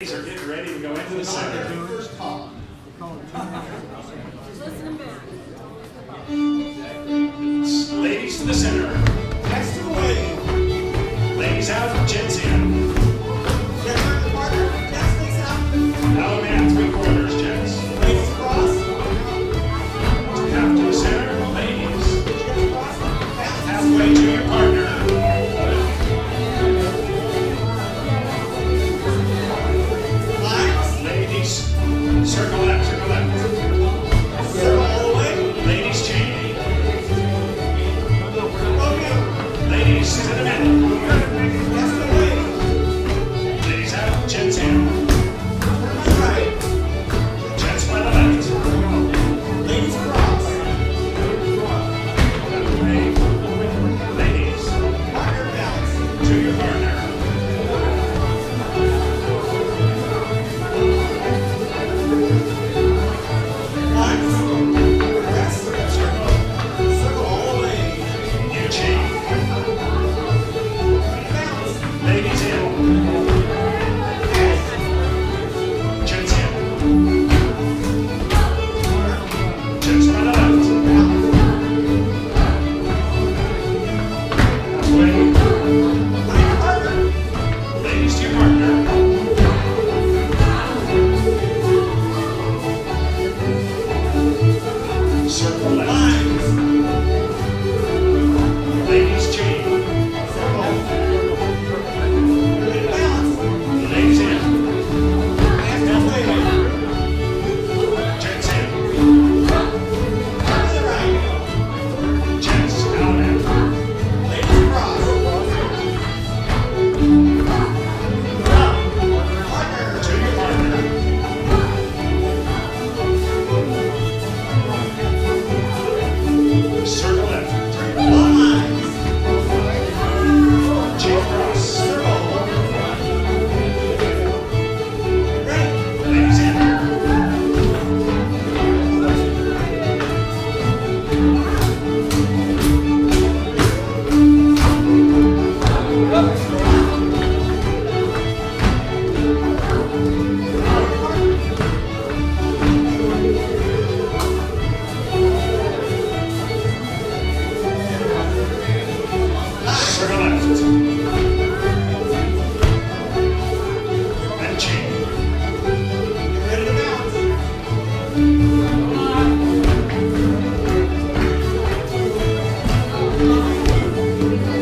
are getting ready to go into the center. First column. Ladies to the center. Ladies out, gents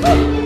Woo!